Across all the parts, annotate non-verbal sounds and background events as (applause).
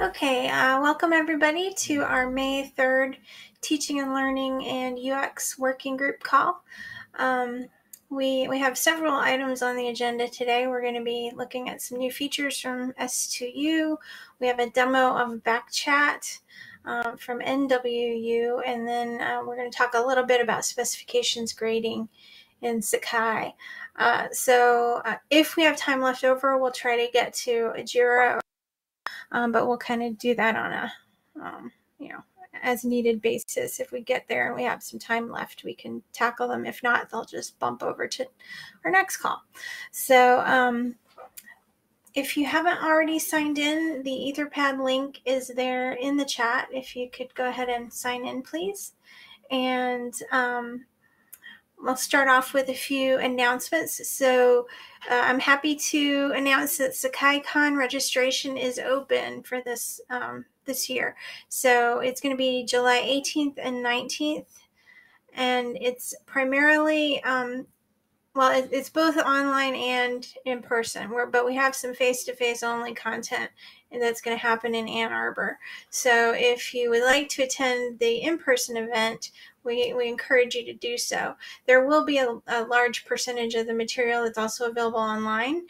Okay, uh, welcome everybody to our May 3rd Teaching and Learning and UX Working Group call. Um, we, we have several items on the agenda today. We're going to be looking at some new features from S2U. We have a demo of Backchat um, from NWU, and then uh, we're going to talk a little bit about specifications grading in Sakai. Uh, so uh, if we have time left over, we'll try to get to JIRA um, but we'll kind of do that on a, um, you know, as needed basis. If we get there and we have some time left, we can tackle them. If not, they'll just bump over to our next call. So, um, if you haven't already signed in, the Etherpad link is there in the chat. If you could go ahead and sign in, please. And um, I'll start off with a few announcements. So, uh, I'm happy to announce that SakaiCon registration is open for this um, this year. So it's going to be July 18th and 19th, and it's primarily um, well, it's both online and in person. We're, but we have some face-to-face only content, and that's going to happen in Ann Arbor. So if you would like to attend the in-person event, we, we encourage you to do so. There will be a, a large percentage of the material that's also available online.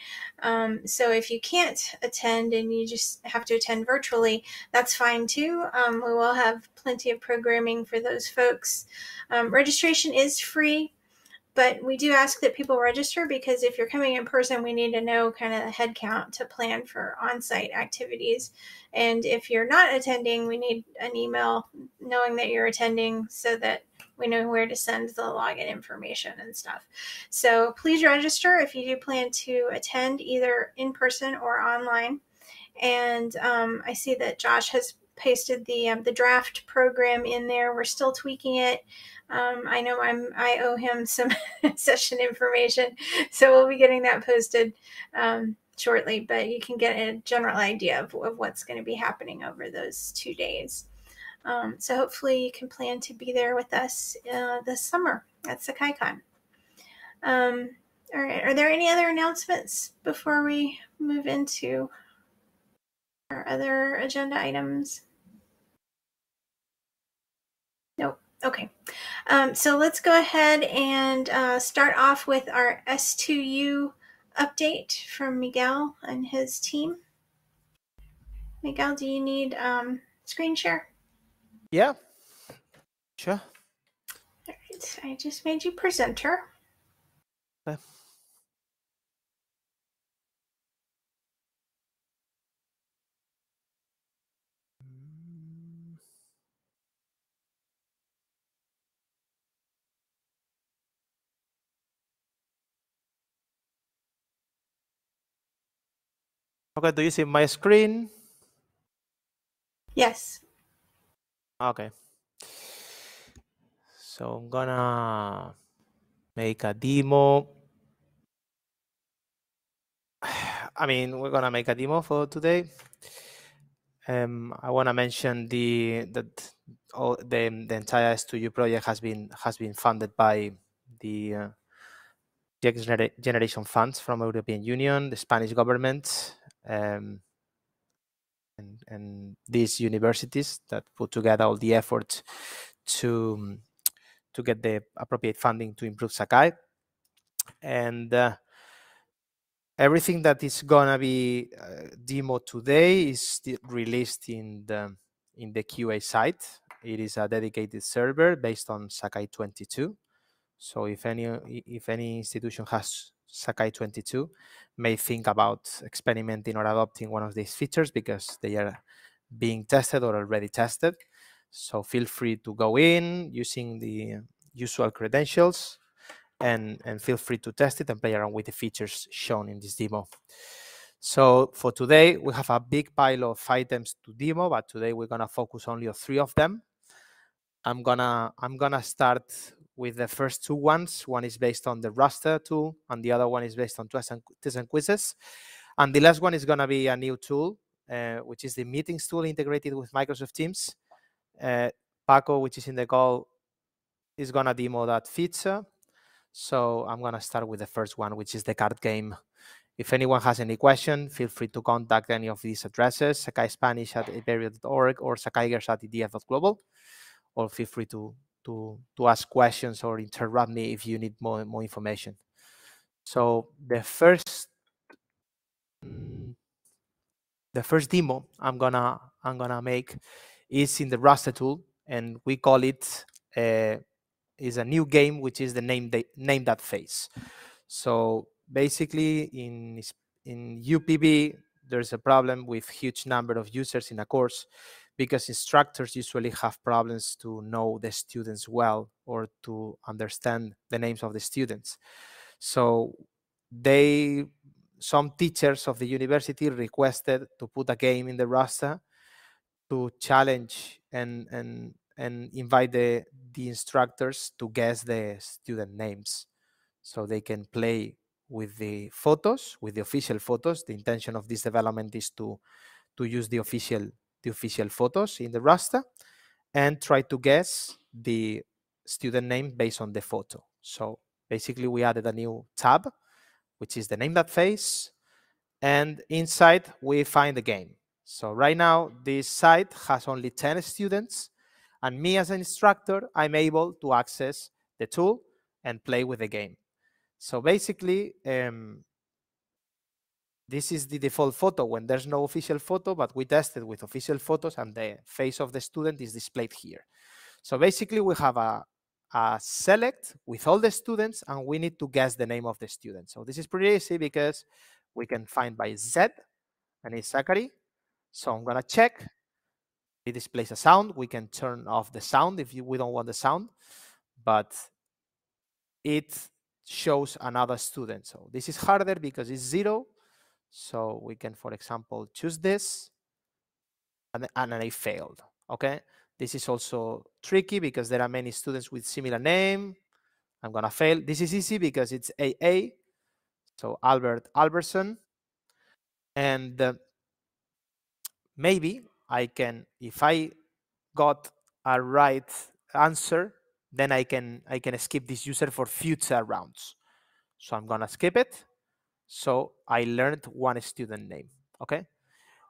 Um, so if you can't attend and you just have to attend virtually, that's fine too. Um, we will have plenty of programming for those folks. Um, registration is free but we do ask that people register because if you're coming in person, we need to know kind of the head count to plan for on site activities. And if you're not attending, we need an email knowing that you're attending so that we know where to send the login information and stuff. So please register if you do plan to attend either in person or online. And um, I see that Josh has pasted the um, the draft program in there. We're still tweaking it. Um, I know I'm I owe him some (laughs) session information, so we'll be getting that posted um, shortly. But you can get a general idea of, of what's going to be happening over those two days. Um, so hopefully you can plan to be there with us uh, this summer at SakaiCon. Um, all right. Are there any other announcements before we move into our other agenda items? Okay, um, so let's go ahead and uh, start off with our S2U update from Miguel and his team. Miguel, do you need um, screen share? Yeah, sure. All right, I just made you presenter. Okay. Okay, do you see my screen? Yes. Okay. So I'm gonna make a demo. (sighs) I mean, we're gonna make a demo for today. Um, I want to mention the that all the the entire S2U project has been has been funded by the uh, generation funds from European Union, the Spanish government, um, and, and these universities that put together all the efforts to to get the appropriate funding to improve Sakai. And uh, everything that is gonna be uh, demo today is released in the in the QA site. It is a dedicated server based on Sakai 22. So if any if any institution has Sakai 22 may think about experimenting or adopting one of these features because they are being tested or already tested. So feel free to go in using the usual credentials and, and feel free to test it and play around with the features shown in this demo. So for today, we have a big pile of items to demo, but today we're gonna focus only on three of them. I'm gonna I'm gonna start with the first two ones. One is based on the roster tool, and the other one is based on tests and, quizzes. And the last one is going to be a new tool, uh, which is the meetings tool integrated with Microsoft Teams. Uh, Paco, which is in the call, is going to demo that feature. So I'm going to start with the first one, which is the card game If anyone has any question, feel free to contact any of these addresses, sakaispanish at iberia.org or sakaigers at edf.global, or feel free to, to, to ask questions or interrupt me if you need more, more information. So the first the first demo I'm gonna I'm gonna make is in the roster tool, and we call it uh, is a new game which is the name the, name that face. So basically, in in UPB, there's a problem with huge number of users in a course because instructors usually have problems to know the students well or to understand the names of the students. So they some teachers of the university requested to put a game in the roster to challenge and and and invite the the instructors to guess the student names so they can play with the photos with the official photos the intention of this development is to to use the official the official photos in the roster and try to guess the student name based on the photo so basically we added a new tab which is the name that face. And inside, we find the game. So right now, this site has only 10 students. And me as an instructor, I'm able to access the tool and play with the game. So basically, um, this is the default photo when there's no official photo, but we tested with official photos and the face of the student is displayed here. So basically we have a, uh, select with all the students and we need to guess the name of the student. So this is pretty easy because we can find by Z and it's Zachary. So I'm gonna check. It displays a sound. We can turn off the sound if you, we don't want the sound, but it shows another student. So this is harder because it's zero. So we can, for example, choose this and, and I failed, okay? This is also tricky because there are many students with similar name. I'm gonna fail. This is easy because it's AA. So Albert Albertson. And uh, maybe I can, if I got a right answer, then I can I can skip this user for future rounds. So I'm gonna skip it. So I learned one student name. Okay.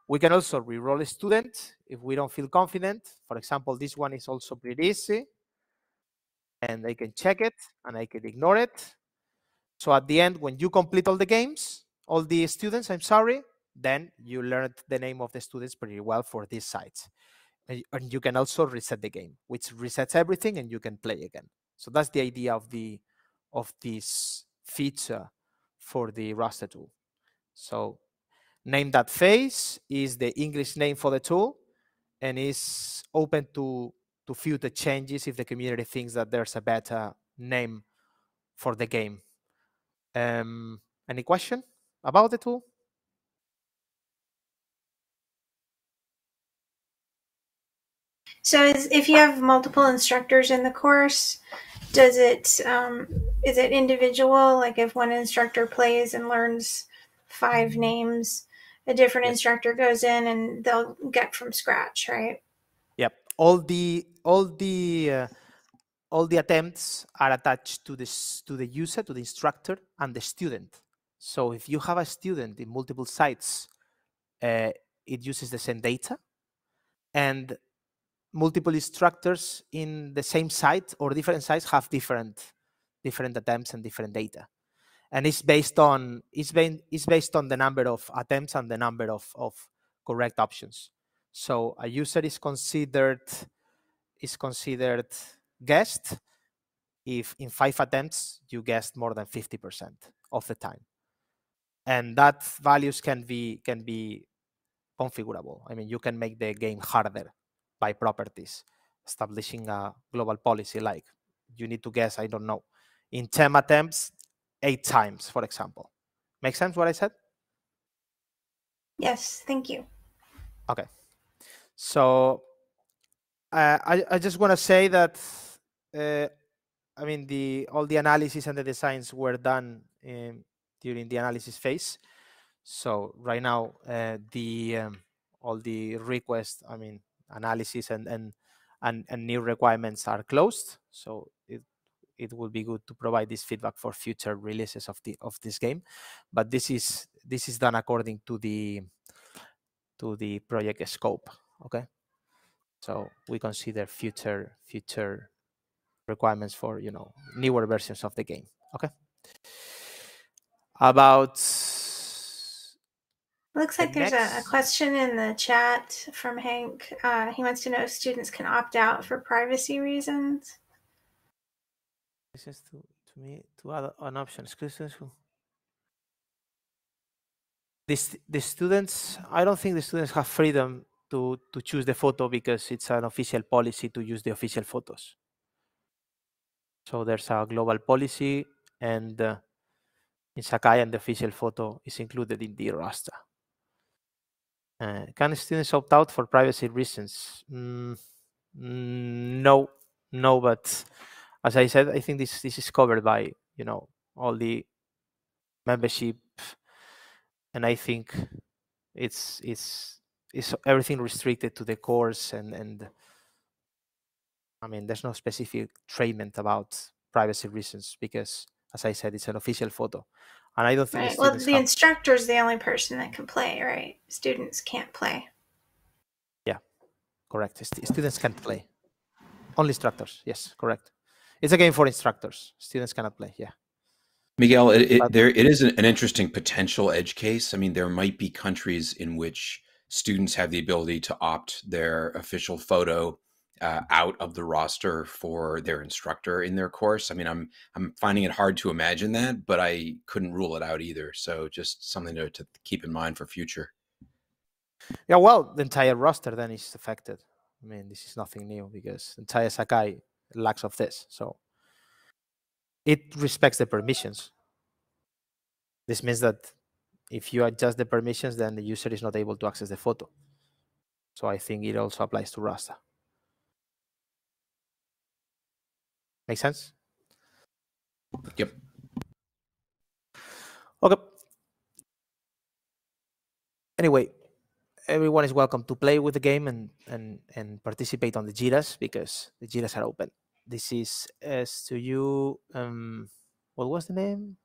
We can also re-roll a student if we don't feel confident. For example, this one is also pretty easy. And I can check it and I can ignore it. So at the end, when you complete all the games, all the students, I'm sorry, then you learned the name of the students pretty well for these sites. And you can also reset the game, which resets everything and you can play again. So that's the idea of the of this feature for the roster tool. So Name that face is the English name for the tool and is open to, to future changes if the community thinks that there's a better name for the game. Um, any question about the tool? So if you have multiple instructors in the course, does it um, is it individual? Like if one instructor plays and learns five names, a different yep. instructor goes in and they'll get from scratch, right? Yep. All the all the uh, all the attempts are attached to this to the user, to the instructor, and the student. So if you have a student in multiple sites, uh, it uses the same data, and multiple instructors in the same site or different sites have different different attempts and different data and it's based on it's, been, it's based on the number of attempts and the number of, of correct options. So a user is considered is considered guessed if in five attempts you guessed more than 50% of the time. And that values can be can be configurable. I mean, you can make the game harder by properties, establishing a global policy like you need to guess, I don't know, in 10 attempts, eight times, for example. Make sense what I said? Yes, thank you. Okay. So uh, I, I just want to say that, uh, I mean, the all the analysis and the designs were done in, during the analysis phase. So right now, uh, the um, all the requests, I mean, analysis and, and and and new requirements are closed. So it it would be good to provide this feedback for future releases of the of this game. But this is this is done according to the to the project scope. Okay, so we consider future future requirements for you know newer versions of the game. Okay, about Looks The like there's a, a question in the chat from Hank. Uh, he wants to know if students can opt out for privacy reasons. This is to, to me to add an option. Exclusions who the, the students I don't think the students have freedom to to choose the photo because it's an official policy to use the official photos. So there's a global policy and uh, in Sakai and the official photo is included in the roster. Uh, can students opt out for privacy reasons? Mm, mm, no, no, but as I said, I think this this is covered by you know all the membership, and I think it's it's it's everything restricted to the course and and I mean there's no specific treatment about privacy reasons because as I said it's an official photo, and I don't think the Right. Well, the have- instructor is the only person that can play, right? Students can't play. Yeah, correct. St- students can't play. Only instructors. Yes, correct. It's a game for instructors. Students cannot play. Yeah. Miguel, it, it, But- there it is an, an interesting potential edge case. I mean, there might be countries in which students have the ability to opt their official photo uh, out of the roster for their instructor in their course. I mean, I'm I'm finding it hard to imagine that, but I couldn't rule it out either. So just something to, to keep in mind for future. Yeah, well, the entire roster then is affected. I mean, this is nothing new because entire Sakai lacks of this. So it respects the permissions. This means that if you adjust the permissions, then the user is not able to access the photo. So I think it also applies to Roster. Make sense? Yep. Okay. Anyway, everyone is welcome to play with the game and and and participate on the jiras because the jiras are open. This is S2U. Um, what was the name?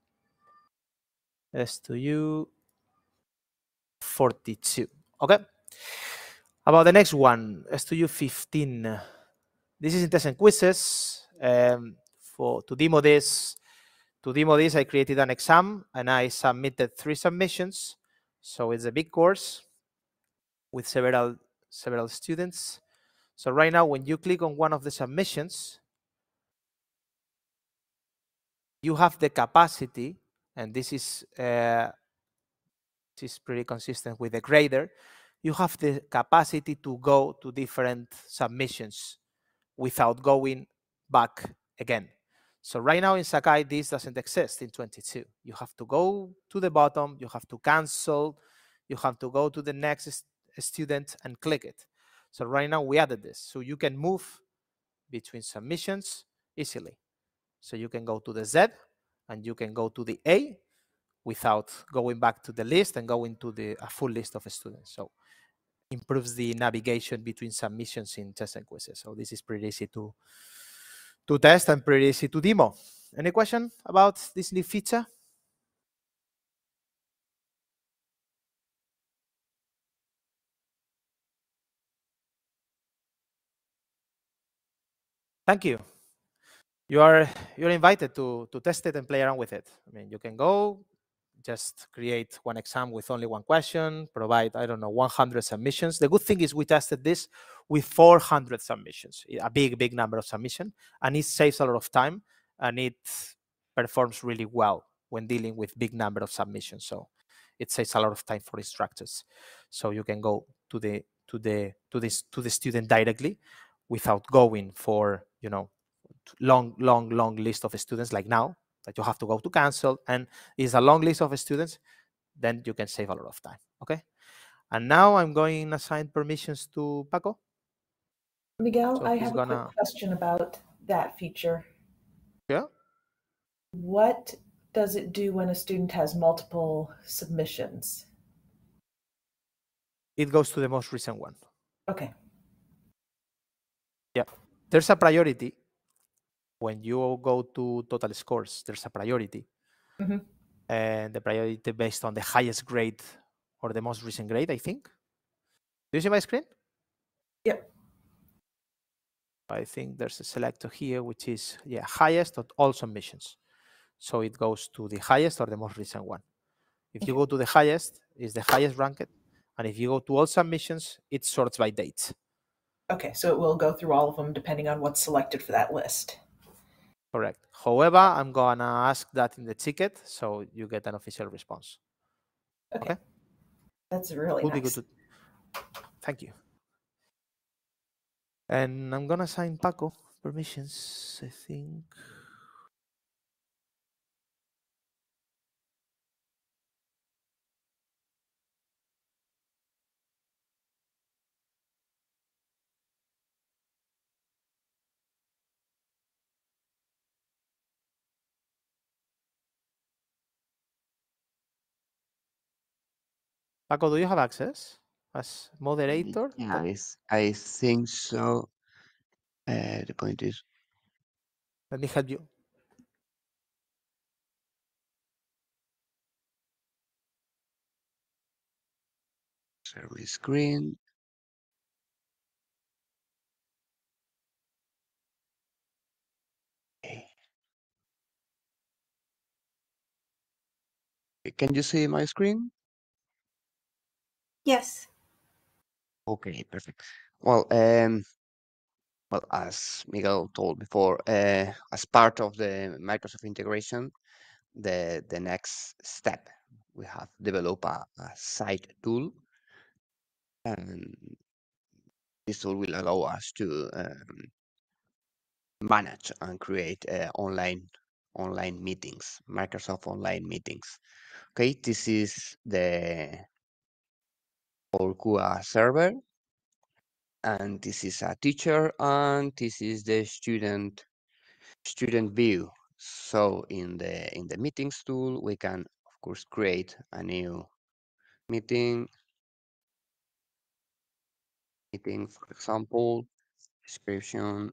S2U. Forty-two. Okay. About the next one, S2U fifteen. This is in test and quizzes. Um, for to demo this, to demo this, I created an exam and I submitted three submissions. So it's a big course with several several students. So right now, when you click on one of the submissions, you have the capacity, and this is uh, this is pretty consistent with the grader. You have the capacity to go to different submissions without going back again. So right now in Sakai, this doesn't exist in 22. You have to go to the bottom, you have to cancel, you have to go to the next s- student and click it. So right now we added this. So you can move between submissions easily. So you can go to the Z and you can go to the A without going back to the list and going to the a full list of students. So improves the navigation between submissions in test and quizzes. So this is pretty easy to to test and pretty easy to demo. Any question about this new feature? Thank you. You are you're invited to to test it and play around with it. I mean, you can go just create one exam with only one question, provide I don't know 100 submissions. The good thing is we tested this with 400 submissions, a big big number of submission, and it saves a lot of time and it performs really well when dealing with big number of submissions. So it saves a lot of time for instructors. So you can go to the to the to this to the student directly without going for you know long long long list of students like now that you have to go to cancel and is a long list of students then you can save a lot of time okay and now i'm going to assign permissions to paco Miguel, So I have a gonna- quick question about that feature. yeah What does it do when a student has multiple submissions? it goes to the most recent one Okay. Yeah. There's a priority when you go to total scores there's a priority Mm-hmm. and the priority based on the highest grade or the most recent grade, I think. Do you see my screen? Yep. I think there's a selector here, which is yeah highest of all submissions. So it goes to the highest or the most recent one. If you go to the highest, is the highest ranked. And if you go to all submissions, it sorts by dates. Okay, so it will go through all of them depending on what's selected for that list. Correct. However, I'm gonna ask that in the ticket so you get an official response. Okay. Okay. That's really Would be nice. good to... Thank you. And I'm gonna assign Paco permissions, I think. Paco, do you have access as moderator? Yeah, I, I think so. Uh, the point is, Let me help you. share my screen. Okay. Uh, Can you see my screen? Yes. Okay, perfect. Well, um, well, as Miguel told before, uh, as part of the Microsoft integration, the the next step we have developed a, a site tool, and this tool will allow us to um, manage and create uh, online online meetings, Microsoft online meetings. Okay, this is the Orkua server, and this is a teacher, and this is the student student view. So in the in the meetings tool, we can of course create a new meeting. Meeting, for example, description.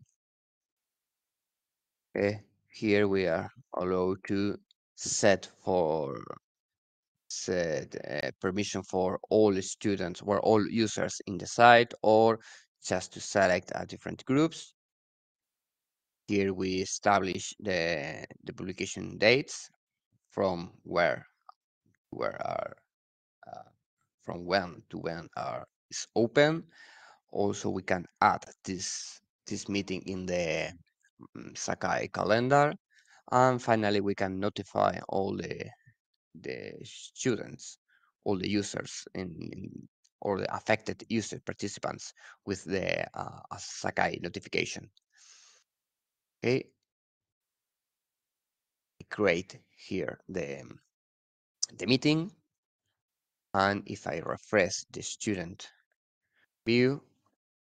Okay, here we are allowed to set for permission for all students or all users in the site or just to select uh, different groups. Here we establish the, the publication dates from where where are uh, from when to when are is open. Also, we can add this this meeting in the mm, Sakai calendar, and finally we can notify all the the students, all the users in, in or the affected user participants with the uh, Sakai notification. Okay, create here the the meeting, and if I refresh the student view,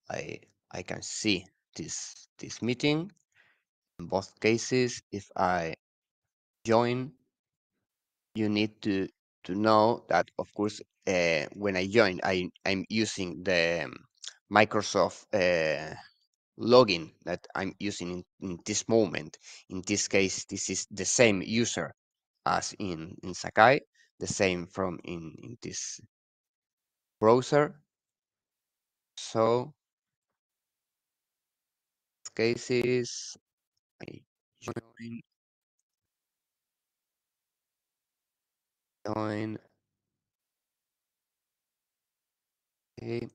I I can see this this meeting. In both cases, if I join, you need to to know that of course uh, when I join, I I'm using the um, Microsoft uh, login that I'm using in, in this moment. In this case, this is the same user as in in Sakai, the same from in in this browser. So cases, I join join. Okay.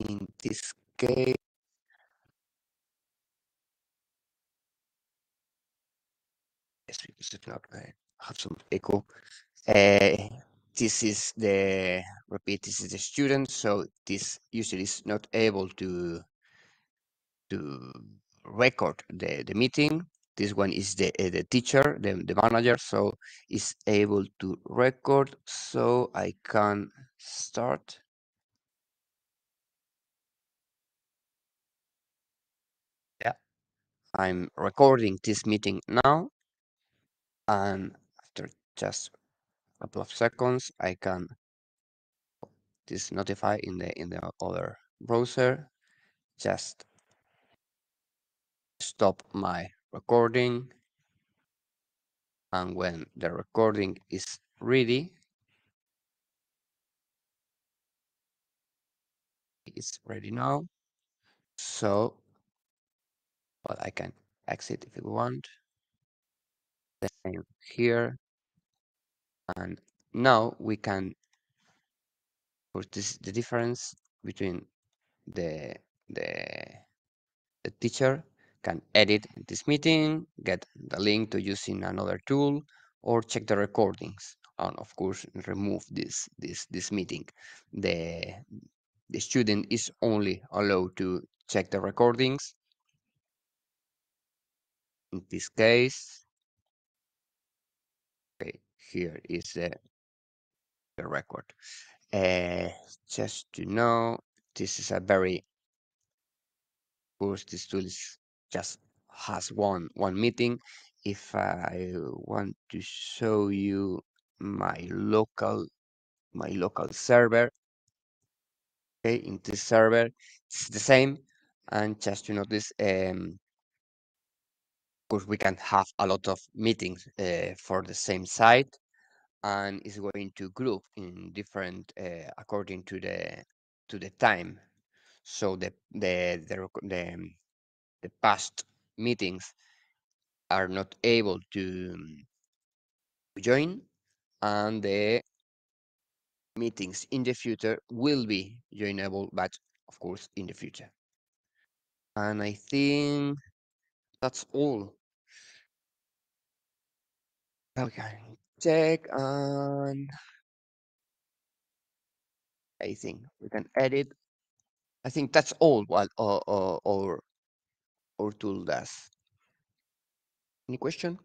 In this case, yes, because if not, I have some echo. Uh, this is the repeat. This is the student, so this user is not able to to record the the meeting. This one is the uh, the teacher, the the manager, so is able to record. So I can start. Yeah, I'm recording this meeting now, and after just a couple of seconds, I can this notify in the in the other browser. Just stop my recording. And when the recording is ready, it's ready now. So, well, I can exit if you want. The same here. And now we can this the difference between the the the teacher can edit this meeting, get the link to using another tool, or check the recordings, and of course remove this this this meeting. The the student is only allowed to check the recordings. In this case, okay, here is the the record. Uh, just to know, this is a very of course this tool is just has one one meeting. If i want to show you my local my local server okay in this server it's the same. And just to notice um of course we can have a lot of meetings uh, for the same site. And it's going to group in different uh, according to the to the time. So the the the, the the past meetings are not able to, to join and the meetings in the future will be joinable but of course in the future. And i think that's all. Can check and i think we can edit. I think that's all what our, our, our, our tool does any question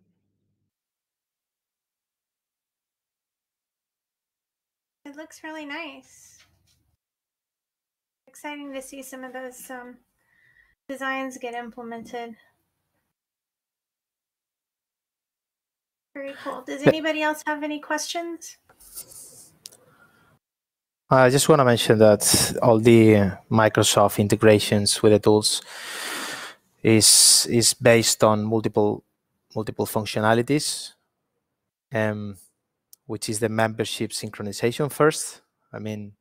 It looks really nice. Exciting to see some of those um, designs get implemented. Very cool. Does anybody else have any questions? I just want to mention that all the Microsoft integrations with the tools is is based on multiple multiple functionalities, um, which is the membership synchronization first. I mean,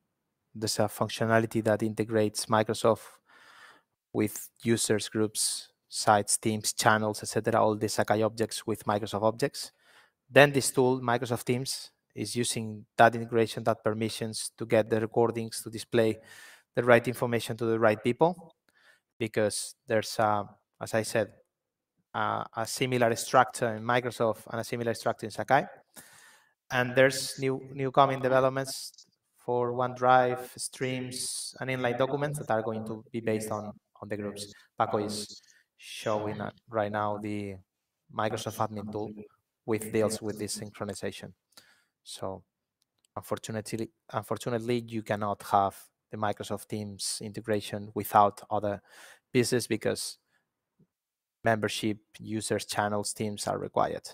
there's a functionality that integrates Microsoft with users, groups, sites, teams, channels, etc. All the Sakai objects with Microsoft objects. Then this tool, Microsoft Teams, is using that integration, that permissions to get the recordings to display the right information to the right people, because there's, a, as I said, a, a similar structure in Microsoft and a similar structure in Sakai. And there's new new coming developments for OneDrive, streams, and inline documents that are going to be based on on the groups. Paco is showing uh, right now the Microsoft admin tool with deals with this synchronization. So unfortunately, unfortunately, you cannot have the Microsoft Teams integration without other pieces because membership, users, channels, teams are required.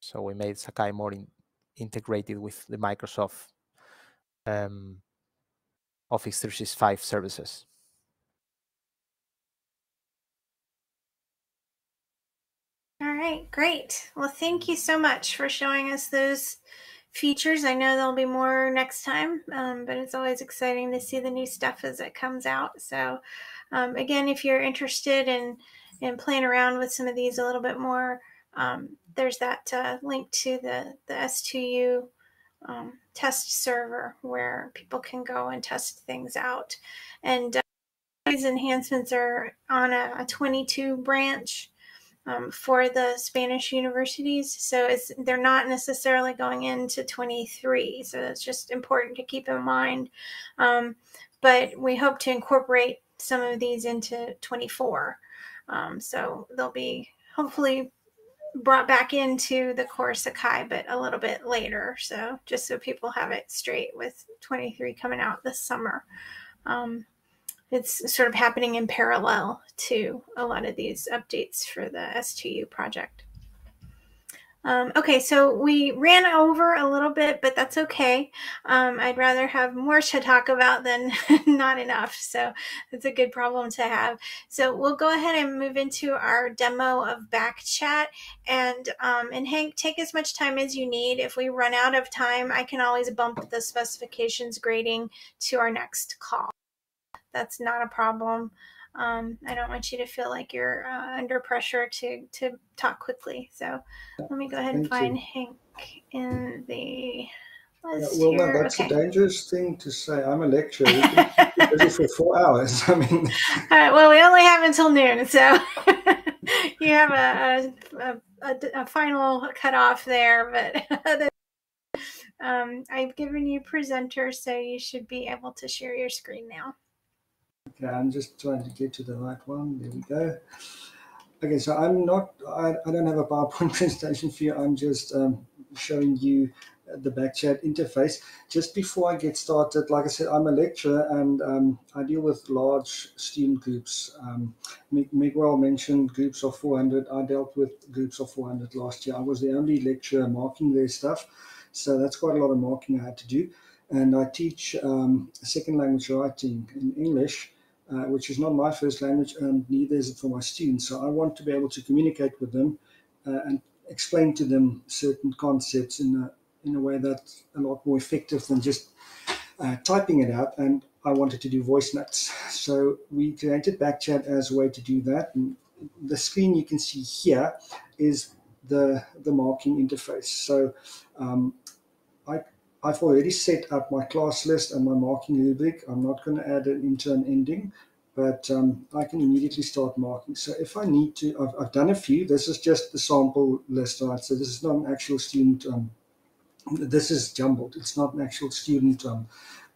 So we made Sakai more in, integrated with the Microsoft um, Office 365 services. All right, great. Well, thank you so much for showing us those features. I know there'll be more next time, um, but it's always exciting to see the new stuff as it comes out. So, um, again, if you're interested in in playing around with some of these a little bit more, um, there's that uh, link to the the S2U um, test server where people can go and test things out. And uh, these enhancements are on a, a 22 branch um, for the Spanish universities. So it's they're not necessarily going into 23. So it's just important to keep in mind. Um, but we hope to incorporate some of these into 24. Um, so they'll be hopefully brought back into the core Sakai, but a little bit later. So just so people have it straight with 23 coming out this summer. Um, it's sort of happening in parallel to a lot of these updates for the S2U project. Um, okay, so we ran over a little bit, but that's okay. Um, I'd rather have more to talk about than (laughs) not enough. So that's a good problem to have. So we'll go ahead and move into our demo of Backchat. And, um, and Hank, take as much time as you need. If we run out of time, I can always bump the specifications grading to our next call. That's not a problem. Um, I don't want you to feel like you're uh, under pressure to to talk quickly. So let me go ahead and Thank find you. Hank in the Yeah, list well, no, that's okay. a dangerous thing to say. I'm a lecturer. You can (laughs) for four hours. (laughs) I mean, All right. Well, we only have until noon, so (laughs) you have a a, a, a final cutoff there. But um, I've given you presenter, so you should be able to share your screen now. Okay, I'm just trying to get to the right one. There we go. Okay, so I'm not, I, I don't have a PowerPoint (laughs) presentation for you. I'm just um, showing you the Backchat interface. Just before I get started, like I said, I'm a lecturer and um, I deal with large student groups. Um, Miguel mentioned groups of 400. I dealt with groups of 400 last year. I was the only lecturer marking their stuff. So that's quite a lot of marking I had to do. And I teach um, second language writing in English uh, which is not my first language and neither is it for my students. So I want to be able to communicate with them uh, and explain to them certain concepts in a in a way that's a lot more effective than just uh, typing it out. And I wanted to do voice notes, so we created Backchat as a way to do that. And the screen you can see here is the the marking interface. So um, I I've already set up my class list and my marking rubric. I'm not going to add an intern ending, but um, I can immediately start marking. So if I need to, I've, I've done a few. This is just the sample list, right? So this is not an actual student. Um, this is jumbled. It's not an actual student um,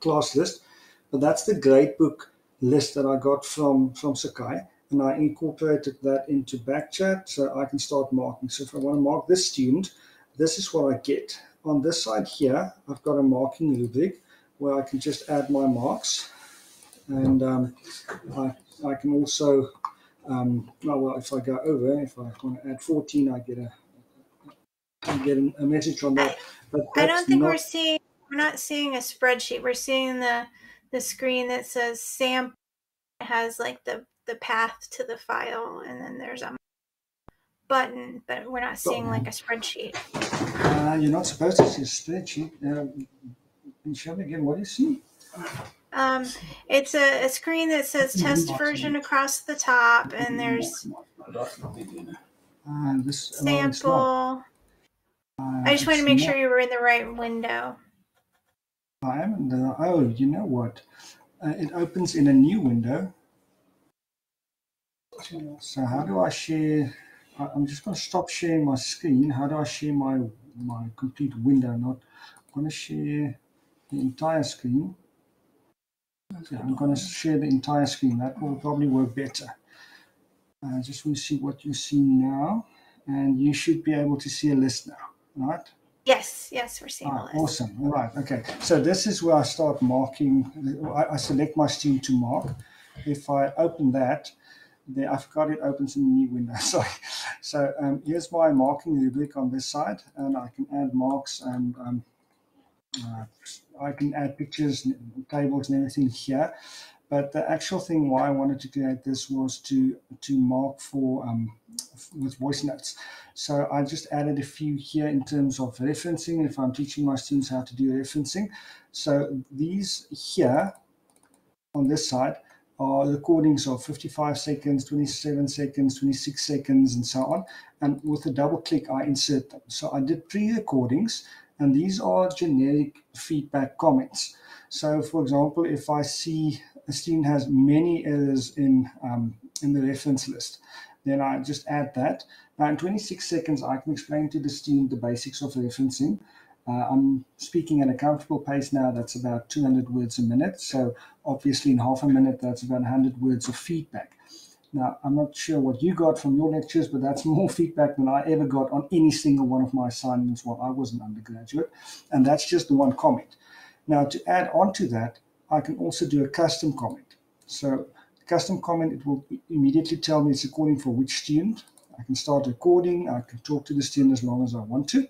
class list, but that's the gradebook list that I got from from Sakai, and I incorporated that into Backchat so I can start marking. So if I want to mark this student, this is what I get. On this side here, I've got a marking rubric where I can just add my marks, and um, I, I can also, um, oh, well, if I go over, if I want to add 14, I get a I get a, message on that. But I don't think not, we're seeing we're not seeing a spreadsheet. We're seeing the the screen that says sample has like the the path to the file and then there's a button, but we're not seeing like a spreadsheet. Uh, you're not supposed to see a spreadsheet. Uh, can you show me again what you see? Um, it's a, a screen that says test version across the top and there's Uh, this well, it's not. sample. Uh, I just wanted to make not- sure you were in the right window. I am in the. Oh, you know what? Uh, it opens in a new window. So how do I share? I'm just going to stop sharing my screen. How do I share my my complete window? Not. I'm going to share the entire screen. Yeah, I'm going to share the entire screen. That will probably work better. I just want to see what you see now, and you should be able to see a list now, right? Yes, yes, we're seeing a Ah, list. awesome. All right. Okay. So this is where I start marking. I, I select my student to mark. If I open that, then I've got it opens in a new window. (laughs) Sorry. So um, here's my marking rubric on this side, and I can add marks and um, uh, I can add pictures, tables, and everything here. But the actual thing why I wanted to create this was to to mark for um, with voice notes. So I just added a few here in terms of referencing. If I'm teaching my students how to do referencing, so these here on this side are recordings of 55 seconds, 27 seconds, 26 seconds, and so on. And with a double click, I insert them. So I did pre-recordings, and these are generic feedback comments. So, for example, if I see a student has many errors in um, in the reference list, then I just add that. Now, in 26 seconds, I can explain to the student the basics of referencing. Uh, I'm speaking at a comfortable pace now that's about 200 words a minute. So, obviously, in half a minute, that's about 100 words of feedback. Now, I'm not sure what you got from your lectures, but that's (laughs) more feedback than I ever got on any single one of my assignments while I was an undergraduate. And that's just the one comment. Now, to add on to that, I can also do a custom comment. So, custom comment, it will immediately tell me it's according for which student. I can start recording. I can talk to the student as long as I want to.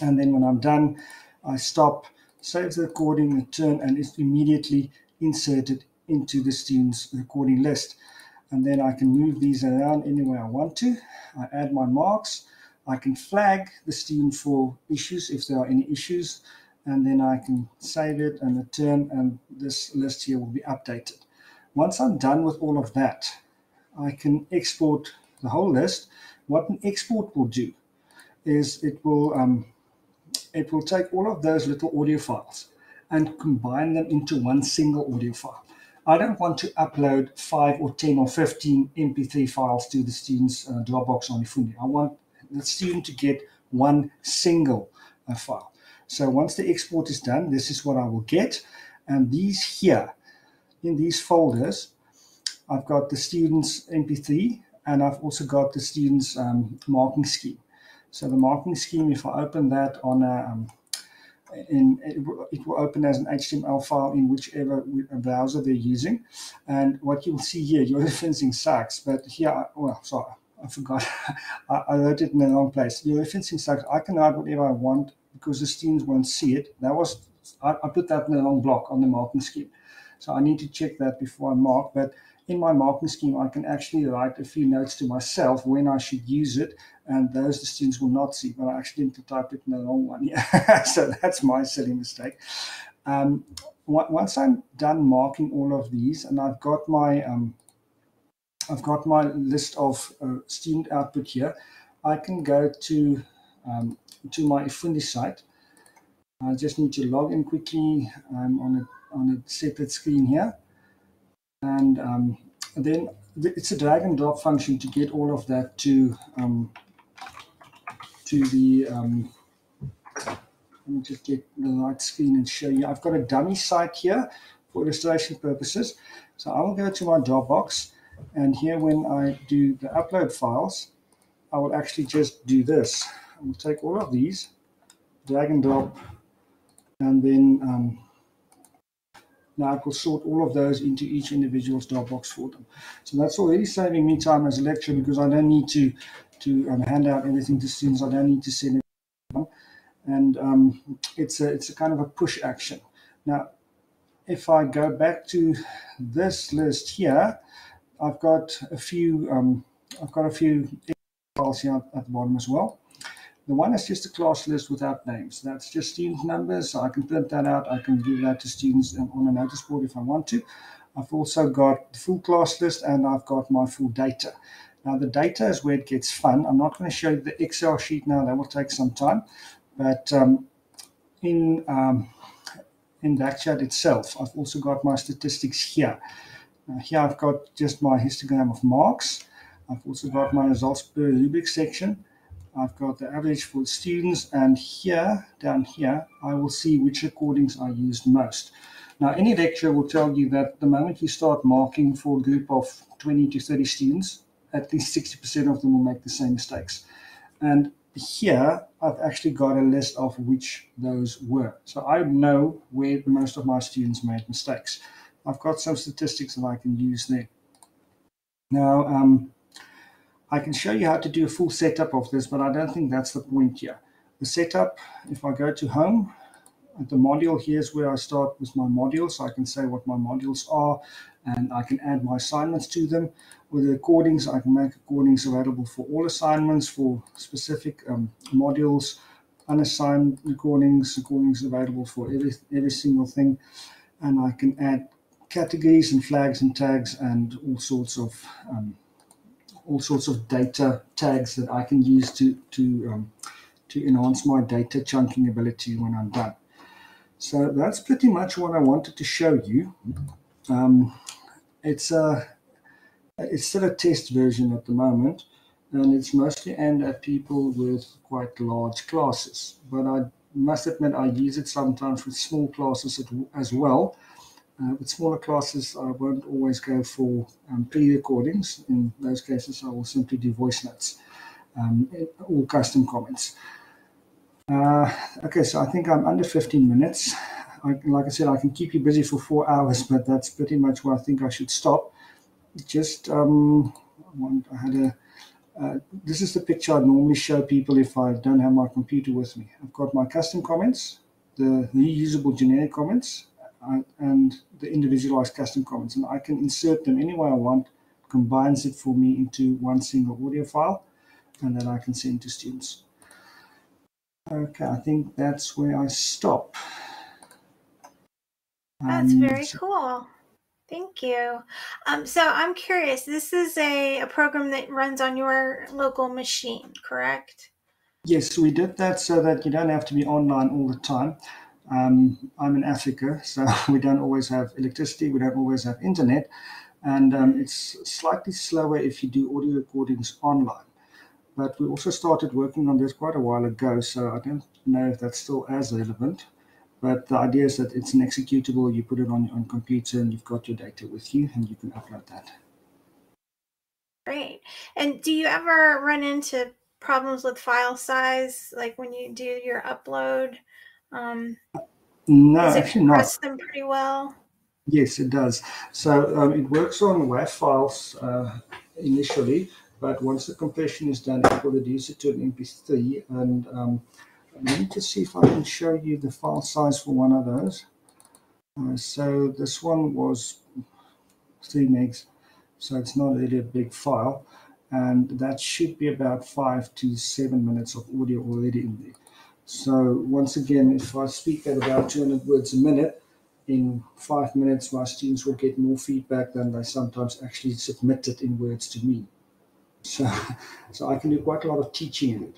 And then when I'm done, I stop, save the recording, return, and it's immediately inserted into the student's recording list. And then I can move these around anywhere I want to. I add my marks. I can flag the student for issues if there are any issues. And then I can save it and return, and this list here will be updated. Once I'm done with all of that, I can export the whole list. What an export will do is it will um, it will take all of those little audio files and combine them into one single audio file. I don't want to upload five or 10 or 15 MP3 files to the student's uh, Dropbox on Ifundi. I want the student to get one single uh, file. So once the export is done, this is what I will get. And these here, in these folders, I've got the student's MP3 and I've also got the student's um, marking scheme. So the marking scheme, if I open that on a, um, in, it, will, open as an HTML file in whichever browser they're using. And what you'll see here, your (laughs) referencing sucks, but here, well, sorry, I forgot. (laughs) I, I, wrote it in the wrong place. Your referencing sucks. I can write whatever I want because the students won't see it. That was, I, I put that in the wrong block on the marking scheme. So I need to check that before I mark. But in my marking scheme, I can actually write a few notes to myself when I should use it, and those the students will not see. But I actually to type it in the wrong one. (laughs) Yeah, so that's my silly mistake. Um, once I'm done marking all of these, and I've got my um, I've got my list of uh, student output here, I can go to um, to my Ifundi site. I just need to log in quickly. I'm on a on a separate screen here and um, then it's a drag and drop function to get all of that to um, to the um, let me just get the right screen and show you. I've got a dummy site here for illustration purposes. So I will go to my Dropbox and here when I do the upload files, I will actually just do this. I will take all of these, drag and drop, and then um, now I will sort all of those into each individual's Dropbox for them. So that's already saving me time as a lecturer because I don't need to to um, hand out everything to students. I don't need to send it. And um, it's a it's a kind of a push action. Now, if I go back to this list here, I've got a few um, I've got a few files here at the bottom as well. The one is just a class list without names. That's just student numbers. So I can print that out. I can give that to students on a notice board if I want to. I've also got the full class list and I've got my full data. Now the data is where it gets fun. I'm not going to show you the Excel sheet now. That will take some time. But um, in um, in Backchat itself, I've also got my statistics here. Here I've got just my histogram of marks. I've also got my results per rubric section. I've got the average for students and here, down here, I will see which recordings I used most. Now, any lecturer will tell you that the moment you start marking for a group of 20 to 30 students, at least 60% of them will make the same mistakes. And here, I've actually got a list of which those were. So I know where most of my students made mistakes. I've got some statistics that I can use there. Now, um, I can show you how to do a full setup of this, but I don't think that's the point here. The setup, if I go to home, the module here is where I start with my modules. So I can say what my modules are and I can add my assignments to them. With the recordings, I can make recordings available for all assignments, for specific um, modules, unassigned recordings, recordings available for every, every single thing. And I can add categories and flags and tags and all sorts of um, all sorts of data tags that I can use to to um, to enhance my data chunking ability when I'm done. So that's pretty much what I wanted to show you. Um, it's a it's still a test version at the moment, and it's mostly aimed at people with quite large classes. But I must admit I use it sometimes with small classes as well uh, with smaller classes, I won't always go for um, pre-recordings. In those cases, I will simply do voice notes um, or custom comments. Uh, okay, so I think I'm under 15 minutes. I, like I said, I can keep you busy for four hours, but that's pretty much where I think I should stop. Just, um, I had a, Uh, this is the picture I normally show people if I don't have my computer with me. I've got my custom comments, the reusable generic comments, uh, and the individualized custom comments. And I can insert them any way I want, combines it for me into one single audio file, and then I can send to students. Okay, I think that's where I stop. That's Um, very so- cool. Thank you. Um, so I'm curious. This is a, a program that runs on your local machine, correct? Yes, we did that so that you don't have to be online all the time. Um, I'm in Africa, so (laughs) we don't always have electricity, we don't always have internet, and um, it's slightly slower if you do audio recordings online. But we also started working on this quite a while ago, so I don't know if that's still as relevant. But the idea is that it's an executable, you put it on your own computer, and you've got your data with you, and you can upload that. Great. And do you ever run into problems with file size, like when you do your upload? Um, No, does it actually not. them pretty well? Yes, it does. So um, it works on WAV files uh, initially, but once the compression is done, it will reduce it to an MP3. And um, let me just see if I can show you the file size for one of those. Uh, so this one was three megs, so it's not really a big file, and that should be about five to seven minutes of audio already in there. So once again, if I speak at about 200 words a minute, in five minutes, my students will get more feedback than they sometimes actually submitted in words to me. So, (laughs) so I can do quite a lot of teaching in it.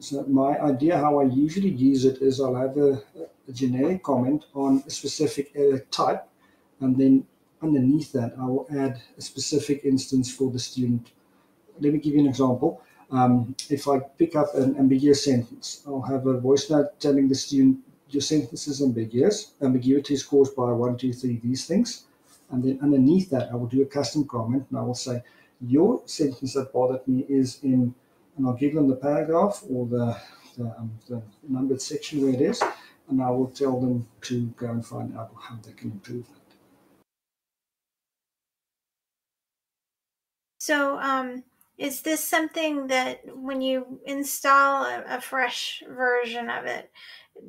So my idea how I usually use it is I'll have a, a generic comment on a specific error type, and then underneath that I will add a specific instance for the student. Let me give you an example. Um, if I pick up an ambiguous sentence, I'll have a voice note telling the student your sentence is ambiguous. Ambiguity is caused by one, two, three, these things. And then underneath that, I will do a custom comment and I will say, Your sentence that bothered me is in, and I'll give them the paragraph or the, the, um, the numbered section where it is, and I will tell them to go and find out how they can improve it. So, um, is this something that when you install a, a fresh version of it,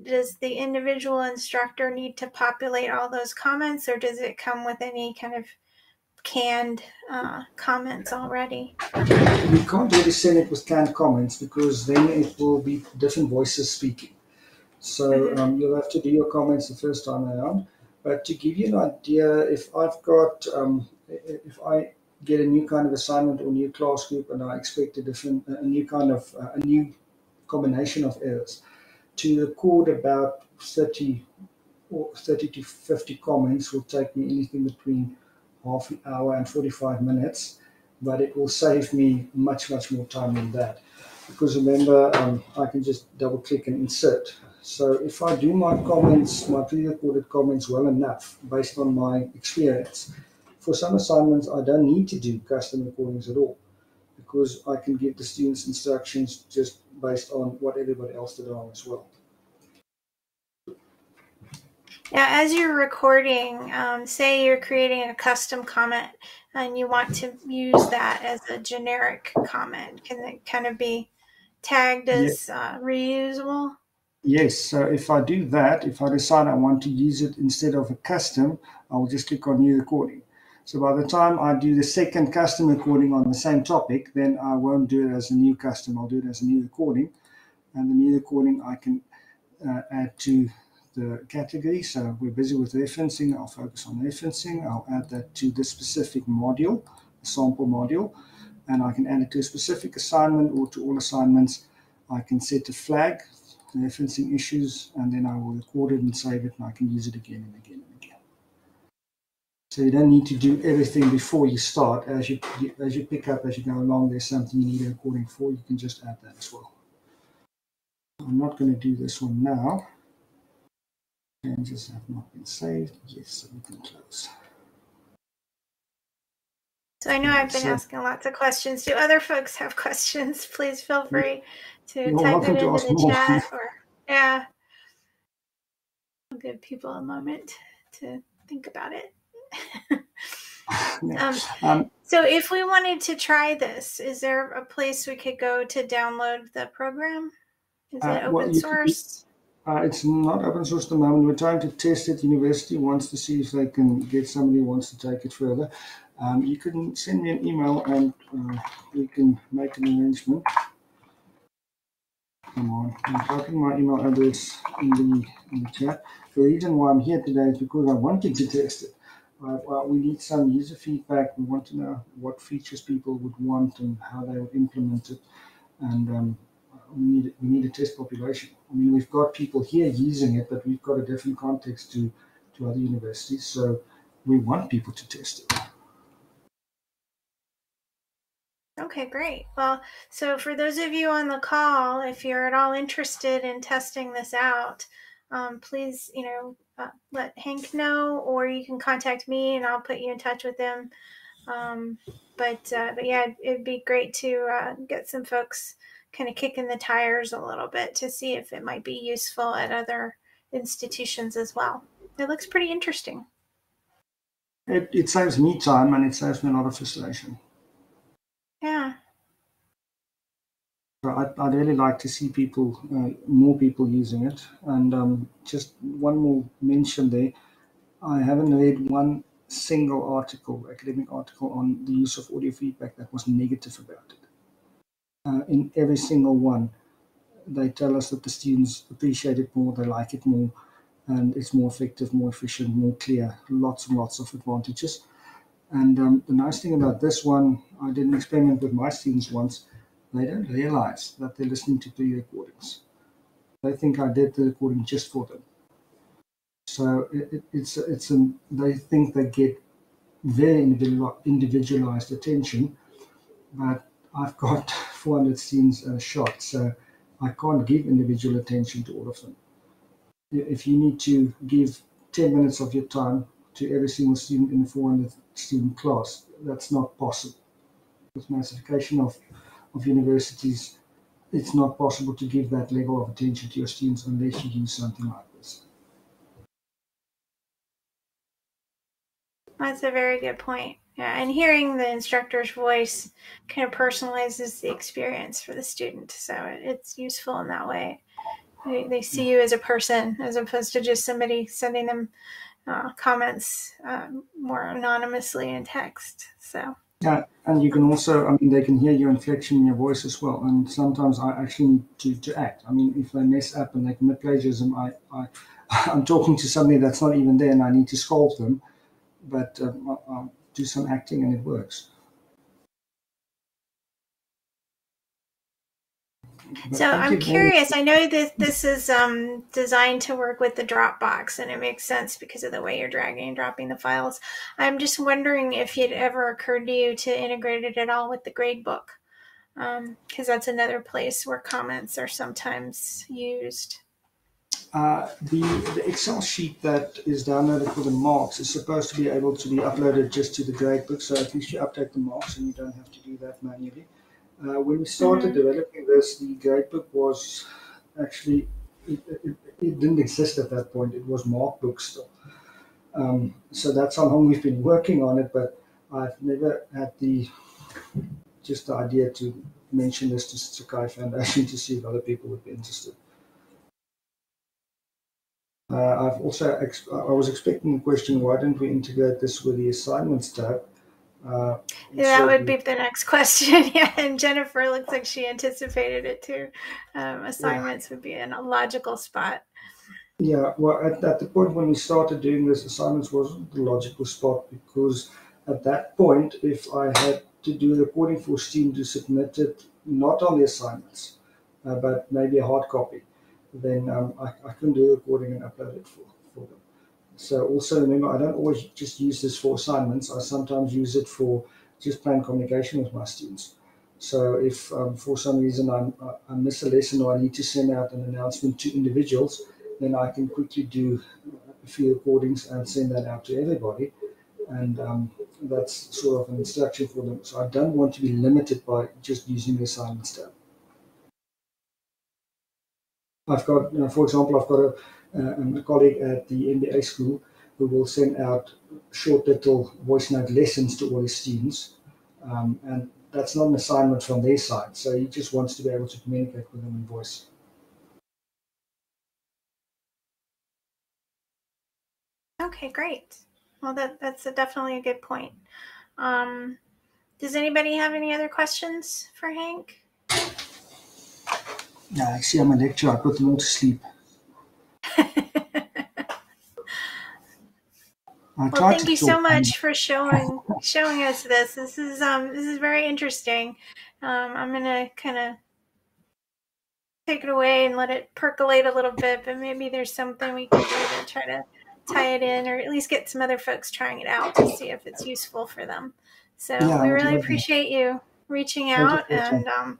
does the individual instructor need to populate all those comments, or does it come with any kind of canned uh, comments already? You can't really send it with canned comments because then it will be different voices speaking. So um, you'll have to do your comments the first time around. But to give you an idea, if I've got, um, if I get a new kind of assignment or new class group and I expect a different, a new kind of, uh, a new combination of errors, to record about 30 or 30 to 50 comments will take me anything between half an hour and 45 minutes, but it will save me much, much more time than that. Because remember, um, I can just double click and insert. So if I do my comments, my pre-recorded comments well enough based on my experience, for some assignments I don't need to do custom recordings at all because I can give the students instructions just based on what everybody else did wrong as well. Now, as you're recording, um, say you're creating a custom comment and you want to use that as a generic comment, can it kind of be tagged as uh, reusable? Yes, so if I do that, if I decide I want to use it instead of a custom, I'll just click on new recording. So by the time I do the second custom recording on the same topic, then I won't do it as a new custom, I'll do it as a new recording. And the new recording I can uh, add to the category. So we're busy with referencing, I'll focus on referencing. I'll add that to this specific module, sample module, and I can add it to a specific assignment or to all assignments. I can set a flag referencing issues, and then I will record it and save it, and I can use it again and again and again. So you don't need to do everything before you start. As you as you pick up as you go along, there's something you need a recording for. You can just add that as well. I'm not going to do this one now. Changes have not been saved. Yes, so we can close. So I know I've been So- asking lots of questions. Do other folks have (laughs) questions? Please feel free to type it to into the more. chat (laughs) or yeah. I'll give people a moment to think about it. Yeah. (laughs) um, Um, So, if we wanted to try this, is there a place we could go to download the program? Is Uh, it open well, source? Uh, it's not open source at the moment. We're trying to test it. University wants to see if they can get somebody who wants to take it further. Um, you can send me an email and uh, we can make an arrangement. Come on, I'm typing my email address in the, in the chat. The reason why I'm here today is because I wanted to test it. Uh, well, we need some user feedback. We want to know what features people would want and how they would implement it. And um, we need we need a test population. I mean, we've got people here using it, but we've got a different context to to other universities. So we want people to test it. Okay, great. Well, so for those of you on the call, if you're at all interested in testing this out, um, please, you know, uh, let Hank know, or you can contact me, and I'll put you in touch with him. Um, but uh, but yeah, it'd be great to uh, get some folks kind of kicking the tires a little bit to see if it might be useful at other institutions as well. It looks pretty interesting. It, it saves me time and it saves me a lot of frustration. Yeah. I'd, I'd really like to see people, uh, more people using it. And um, just one more mention there. I haven't read one single article, academic article, on the use of audio feedback that was negative about it. Uh, in every single one, they tell us that the students appreciate it more, they like it more, and it's more effective, more efficient, more clear. Lots and lots of advantages. And um, the nice thing about this one, I did an experiment with my students once. They don't realize that they're listening to pre recordings. They think I did the recording just for them. So it, it, it's it's they think they get very individualized attention, but I've got 400 scenes a shot, so I can't give individual attention to all of them. If you need to give 10 minutes of your time to every single student in a 400 student class, that's not possible. With massification of, of universities, it's not possible to give that level of attention to your students unless you do something like this. That's a very good point. Yeah, and hearing the instructor's voice kind of personalizes the experience for the student, so it's useful in that way. They, they see you as a person as opposed to just somebody sending them uh, comments uh, more anonymously in text. So Yeah, and you can also, I mean, they can hear your inflection in your voice as well. And sometimes I actually need to, to act. I mean, if they mess up and they commit plagiarism, I, I, (laughs) I'm talking to somebody that's not even there and I need to scold them. But um, do some acting and it works. But So I'm curious. I know that this is um, designed to work with the Dropbox, and it makes sense because of the way you're dragging and dropping the files. I'm just wondering if it ever occurred to you to integrate it at all with the gradebook, because that's another place where comments are sometimes used. Uh, the, the Excel sheet that is downloaded for the marks is supposed to be able to be uploaded just to the gradebook, so at least you update the marks and you don't have to do that manually. Uh, when we started Mhm. developing this, the gradebook was actually, it, it, it didn't exist at that point, it was Markbook still. Um, so that's how long we've been working on it, but I've never had the just the idea to mention this to Sakai Foundation to see if other people would be interested. Uh, I've also ex- I was expecting the question. Why don't we integrate this with the assignments tab? Uh, Yeah, that would be the next (laughs) question. (laughs) yeah, and Jennifer looks like she anticipated it too. Um, assignments would be in a logical spot. Yeah, well, at, at the point when we started doing this, assignments wasn't the logical spot because at that point, if I had to do a recording for a student to submit it not on the assignments, uh, but maybe a hard copy, then um, I, I couldn't do a recording and upload it for, for them. So also remember, I don't always just use this for assignments. I sometimes use it for just plain communication with my students. So if um, for some reason I'm, I- I miss a lesson or I need to send out an announcement to individuals, then I can quickly do a few recordings and send that out to everybody. And um, that's sort of an instruction for them. So I don't want to be limited by just using the assignments tab. I've got, you know, for example, I've got a, uh, a colleague at the MBA school who will send out short little voice note lessons to all his students. Um, and that's not an assignment from their side. So he just wants to be able to communicate with them in voice. Okay, great. Well, that that's a, definitely a good point. Um, does anybody have any other questions for Hank? Yeah, I see I'm a lecturer. I put them all to sleep. (laughs) well, thank you so much for showing showing us this. This is um this is very interesting. Um, I'm gonna kind of take it away and let it percolate a little bit, but maybe there's something we can do to try to tie it in, or at least get some other folks trying it out to see if it's useful for them. So yeah, we really appreciate you reaching out, and um,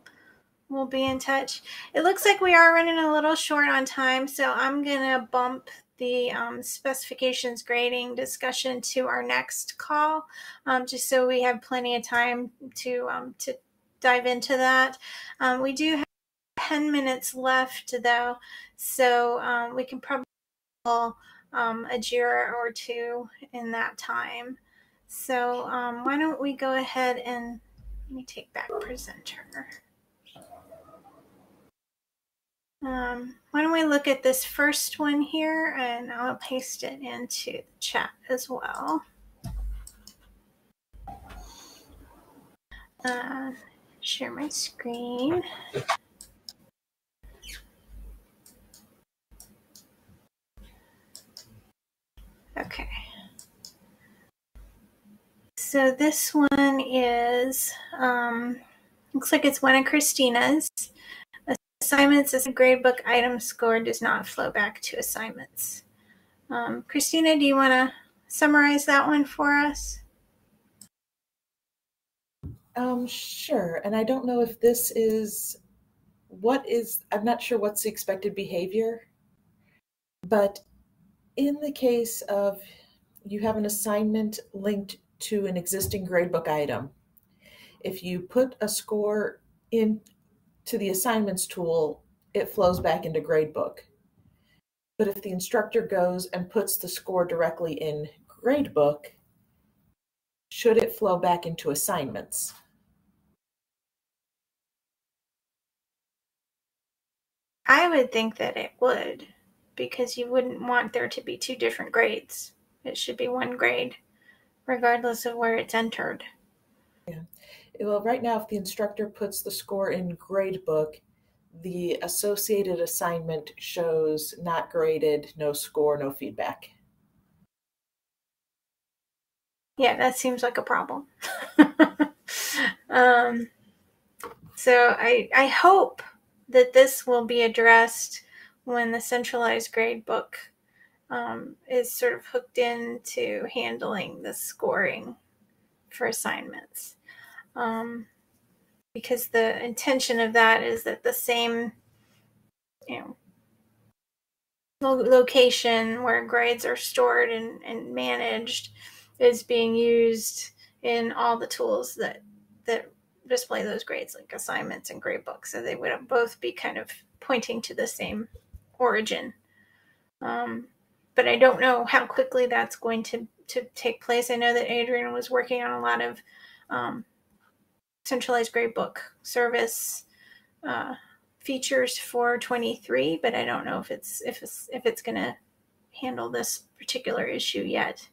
we'll be in touch. It looks like we are running a little short on time, so I'm gonna bump the um, specifications grading discussion to our next call, um, just so we have plenty of time to um, to dive into that. Um, we do have 10 minutes left though, so um, we can probably um, a JIRA or two in that time. So why don't we go ahead and let me take back presenter. Um, why don't we look at this first one here and I'll paste it into the chat as well. Uh, share my screen. Okay. So this one is, um, looks like it's one of Christina's. Assignments as a gradebook item score does not flow back to assignments. Um, Christina, do you want to summarize that one for us? Um, sure. And I don't know if this is what is, I'm not sure what's the expected behavior, but in the case of you have an assignment linked to an existing gradebook item, if you put a score in to the assignments tool, it flows back into gradebook. But if the instructor goes and puts the score directly in gradebook, should it flow back into assignments? I would think that it would because you wouldn't want there to be two different grades. It should be one grade, regardless of where it's entered. Yeah. Well, right now, if the instructor puts the score in gradebook, the associated assignment shows not graded, no score, no feedback. Yeah, that seems like a problem. (laughs) um, so I I hope that this will be addressed when the centralized gradebook um, is sort of hooked into handling the scoring for assignments. Um, because the intention of that is that the same, you know, lo- location where grades are stored and, and managed is being used in all the tools that that display those grades, like assignments and gradebooks. So they would both be kind of pointing to the same origin. Um, but I don't know how quickly that's going to, to take place. I know that Adrian was working on a lot of um, centralized gradebook service uh, features for 23, but I don't know if it's if it's if it's going to handle this particular issue yet.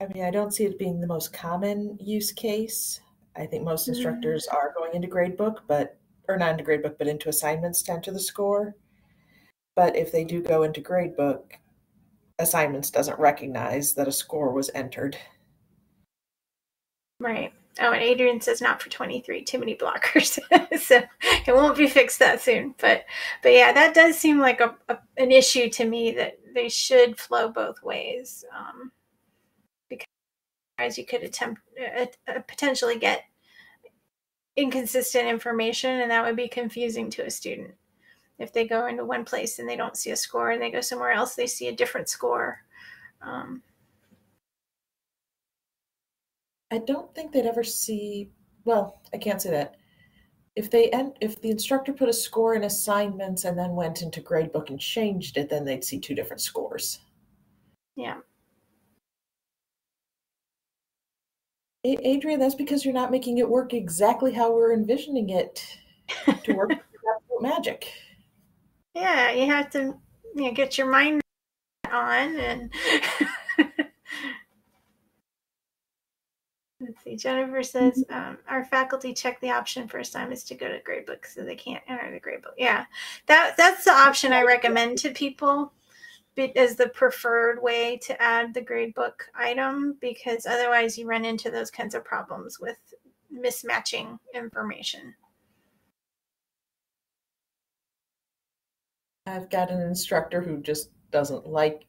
I mean, I don't see it being the most common use case. I think most mm-hmm. instructors mm-hmm. are going into gradebook, but or not into gradebook, but into assignments to enter the score. But if they do go into gradebook, assignments doesn't recognize that a score was entered. Right. Oh, and Adrian says not for 23, too many blockers. (laughs) so it won't be fixed that soon. But but yeah, that does seem like a, a an issue to me that they should flow both ways. Um, because you could attempt uh, uh, potentially get inconsistent information and that would be confusing to a student if they go into one place and they don't see a score and they go somewhere else they see a different score um, i don't think they'd ever see well i can't say that. If they end if the instructor put a score in assignments and then went into gradebook and changed it then they'd see two different scores. Yeah. Adrian, that's because you're not making it work exactly how we're envisioning it to work (laughs) magic. Yeah, you have to you know, get your mind on and (laughs) Let's see. Jennifer says um, our faculty check the option for assignments to go to gradebook, so they can't enter the gradebook. Yeah, that that's the option I recommend to people as the preferred way to add the gradebook item because otherwise you run into those kinds of problems with mismatching information. I've got an instructor who just doesn't like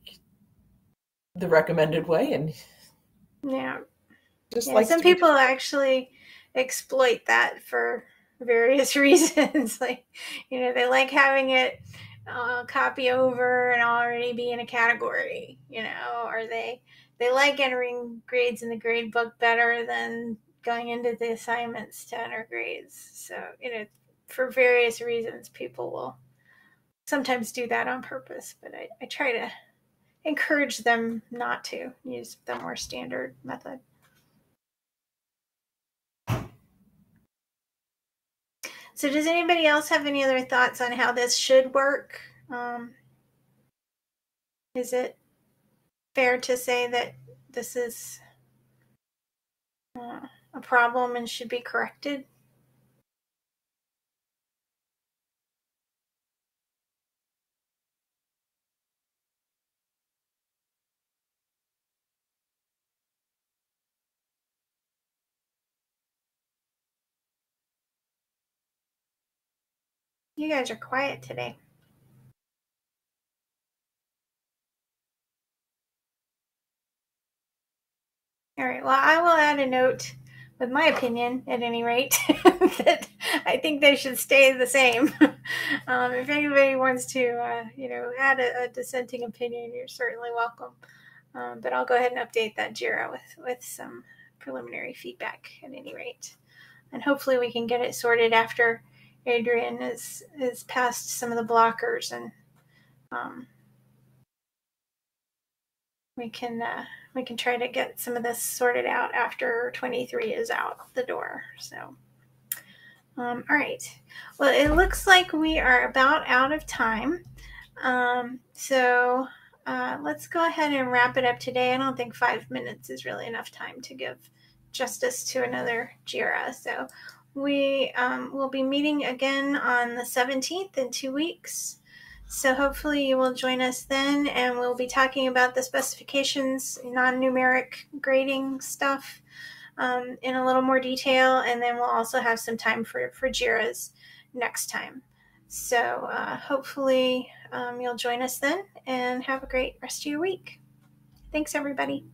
the recommended way and yeah just yeah, some people actually exploit that for various (laughs) reasons like you know they like having it uh, copy over and already be in a category you know or they they like entering grades in the grade book better than going into the assignments to enter grades. So you know for various reasons people will sometimes do that on purpose but i, I try to encourage them not to use the more standard method So, does anybody else have any other thoughts on how this should work? Um, is it fair to say that this is uh, a problem and should be corrected? You guys are quiet today. All right, well, I will add a note with my opinion, at any rate, (laughs) that I think they should stay the same. (laughs) um, if anybody wants to, uh, you know, add a, a, dissenting opinion, you're certainly welcome. Um, but I'll go ahead and update that JIRA with, with some preliminary feedback at any rate. And hopefully we can get it sorted after Adrian is is past some of the blockers and um, we can uh, we can try to get some of this sorted out after 23 is out the door. So, um, all right. Well, it looks like we are about out of time. Um, so uh, let's go ahead and wrap it up today. I don't think five minutes is really enough time to give justice to another JIRA. So we um, will be meeting again on the 17th in two weeks. So hopefully you will join us then, and we'll be talking about the specifications, non numeric grading stuff um, in a little more detail, and then we'll also have some time for, for JIRAs next time. So uh, hopefully um, you'll join us then, and have a great rest of your week. Thanks, everybody.